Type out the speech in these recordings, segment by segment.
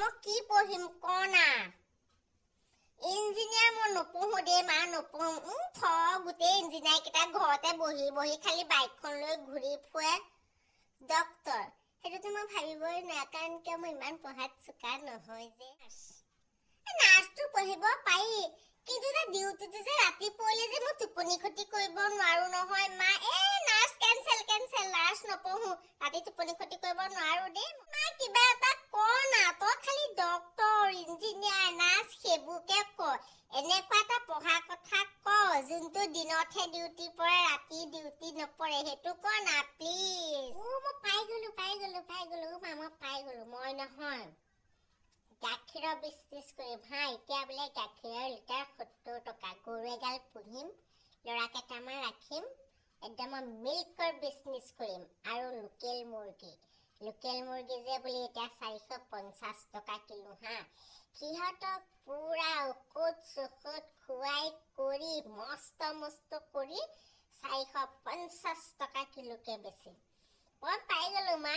মই কি পঢ়িম কনা ইঞ্জিনিয়াৰ মই নপঢ়ো দেই মা নপঢ়ো থ গোটেই ইঞ্জিনিয়াৰ কেইটা ঘৰতে বহি বহি খালি বাইকখন লৈ ঘূৰি ফুৰে ডক্তৰ সেইটোতো মই ভাবিবই নোৱাৰো কাৰণ কিয় মই ইমান পঢ়াত চোকা নহয় যে নাৰ্ছটো পঢ়িব পাৰি কিন্তু যে ডিউটিটো যে ৰাতি পৰিলে যে মই টোপনি ক্ষতি কৰিব নোৱাৰো নহয় মা এ নাৰ্ছ কেনচেল কেনচেল নাৰ্ছ নপঢ়ো ৰাতি টোপনি ক্ষতি কৰিব নোৱাৰো দেই মা কিবা এটা ক না তই সেইবোৰকে ক এনেকুৱা এটা পঢ়া কথা ক যোনটো দিনতহে ডিউটি পৰে ৰাতি ডিউটি নপৰে সেইটো ক না প্লিজ অ মই পাই গলো পাই গলো পাই গলো। মা মই পাই গলো। মই নহয়। গাখীৰৰ বিজনেছ কৰিম। হা এতিয়া বোলে গাখীৰৰ লিটাৰ সত্তৰ টকা। গৰু এগাল পুহিম ল'ৰা কেইটামান ৰাখিম একদম মই মিল্কৰ বিজনেছ কৰিম। আৰু লোকেল মুৰ্গী। লোকেল মুৰ্গী যে বুলি এতিয়া চাৰিশ পঞ্চাছ টকা কিলো হা সিহঁতক পুৰা ঔষধ চৌষধ খুৱাই কৰি মস্ত মস্ত কৰি চাৰিশ পঞ্চাছ টকা কিলোকে বেচিম মই পাই গলো মা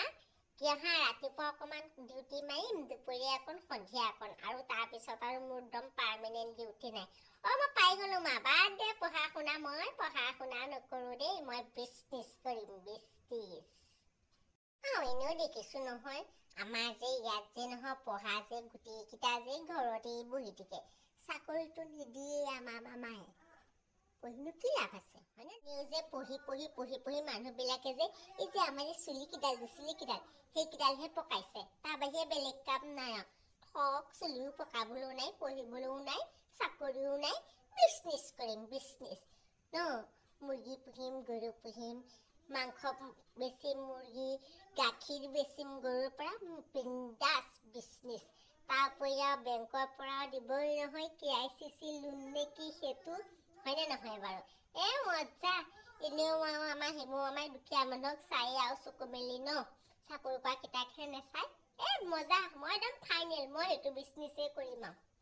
কিয় হা ৰাতিপুৱা অকণমান ডিউটি মাৰিম দুপৰীয়া অকণ সন্ধিয়া অকণ আৰু তাৰপিছত আৰু মোৰ একদম পাৰ্মানেণ্ট ডিউটি নাই অ মই পাই গলো মা বাদ দে পঢ়া শুনা মই পঢ়া শুনা নকৰো দেই মই বিজনেছ কৰিম বিজনেছ এনেও দেখিছো নহয়। আমাৰ যে ইয়াত যে নহয় পঢ়া যে গোটেইকেইটা যে ঘৰতে বহি থাকে। চাকৰিটো নিদিয়ে আমাৰ মামায়ে পঢ়িনো কি লাভ আছে? হয়নে? নিউজে পঢ়ি পঢ়ি পঢ়ি পঢ়ি মানুহবিলাকে যে এই যে আমাৰ যে চুলিকেইডাল যে চুলিকেইডাল সেইকেইডালহে পকাইছে। তাৰ বাহিৰে বেলেগ কাম নাই আৰু। ঠক চুলিও পকাবলৈও নাই পঢ়িবলৈও নাই চাকৰিও নাই। বিজনেছ কৰিম বিজনেছ। ন? মুৰ্গী পুহিম গৰু পুহিম মাংস বেচিম মুৰ্গী গাখীৰ বেচিম গৰুৰ পৰা বিন্দাছ বিজনেছ তাৰ উপৰি আৰু বেংকৰ পৰা দিবই নহয় K I C C loan নে কি সেইটো হয়নে নহয় বাৰু? এ মজা এনেও আৰু আমাৰ সেইবোৰ আমাৰ দুখীয়া মানুহক চাই আৰু চকু মেলি ন? চাকৰি কৰা কেইটাকহে নেচাই এ মজা মই একদম ফাইনেল মই সেইটো বিজনেছেই কৰিম আৰু